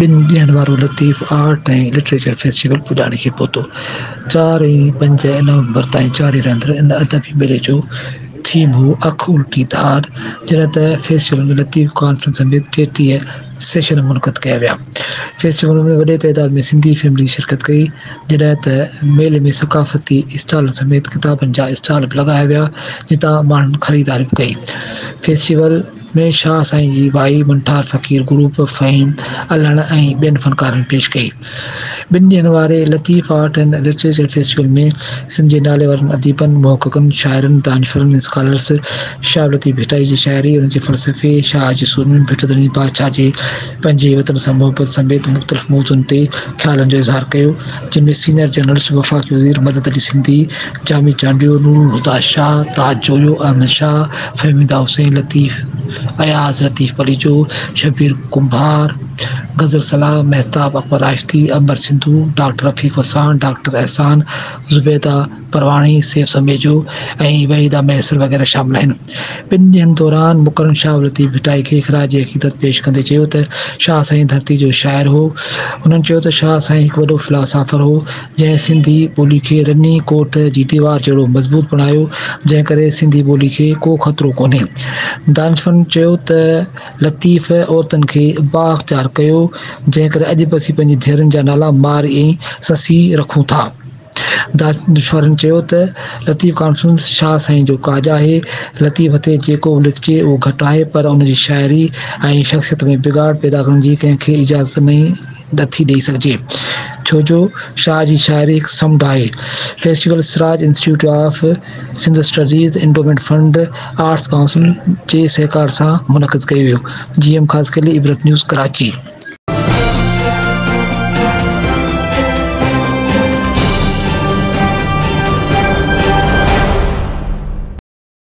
ॿिनि ॾींहंनि वारो लतीफ़ आर्ट ऐं लिटरेचर फेस्टिवल पुॼाणे खे पहुतो। चारि ऐं पंज नवंबर ताईं जारी इन अदबी मेले जो थीम हो, अख उल्टी धार त फेस्टिवल में लतीफ़ कॉन्फ्रेंस समेत टेटीह सेशन मुनक़द कया विया। फेस्टिवल में वॾे तइदाद में सिंधी फैमिली शिरकत कई त मेले में सकाफ़ती स्टॉल समेत किताबनि जा स्टॉल बि लॻाया विया, जितां माण्हुनि ख़रीदारी बि कई। फेस्टिवल में शाह साईं जी भाई मंठार फ़क़ीर, ग्रुप फ़हीम, अलहण ऐं ॿियनि फ़नकारनि पेश कई। ॿिनि ॾींहंनि वारे Latif art and literature festival में सिंध जे नाले वारनि अदीबनि मोहक़नि शाइरनि, दानशवरनि, स्कॉलर्स शाह लतीफ़ भिटाई जी शाइरी, उन जे फ़लसफ़े, शाह जी सुरमिन भिटदड़ी बादशाह जे पंहिंजे वतन सां मोहबत समेत मुख़्तलिफ़ मौज़ुनि ते ख़्यालनि जो इज़हार कयो, जिन में सीनियर जर्नलिस्ट, वफ़ाक़ी वज़ीर मदद अली सिंधी, जामी चांडियो नूर हुदा शाह, ताज जोयो, अहमद शाह, फ़हमीदा हुसैन, लतीफ़ अयाज़ लतीफ़ अली जो शबीर कुंभार गज़र सलाम, महताब अकबर आश्ती अमर सिंधु, डॉक्टर रफ़ीक वसान, डॉक्टर एहसान, ज़ुबैदा परवाणी सेफ़ समेजो वहीदा मैसर वग़ैरह शामिल आहिनि। ॿिनि ॾींहंनि दौरान मुकरम शाह लतीफ़ भिटाई खे ख़राज अक़ीदत पेश कंदे शाह साईं धरती जो शाइर हो। हुननि चयो त शाह साईं हिकु वॾो फिलासाफ़र हो, जंहिं सिंधी ॿोली खे रनी कोट जी दीवार जहिड़ो मज़बूत बणायो, जंहिं करे सिंधी ॿोली खे को ख़तरो चयो त लतीफ़ औरतुनि खे बाख़्तियार कयो जंहिं करे अॼु बि असीं पंहिंजी धीअरुनि जा नाला मार ससी रखूँ था। दानश्वरनि चयो त, लतीफ़ कॉन्फ्रेंस शाह साईं जो काज आहे। लतीफ़ जेको बि लिखिजे, उहो घटि आहे, पर उनजी शाइरी ऐं शख़्सियत में बिगाड़ पैदा जी कंहिंखे इजाज़त न नथी ॾेई सघिजे। छो जो शाह जी शाइरी हिकु समुंड आहे। Festival Siraj institute of Sindh studies endowment fund arts council जे सहकार सां मुनक़द कयो वियो। जी एम करे इबरत न्यूज़ कराची।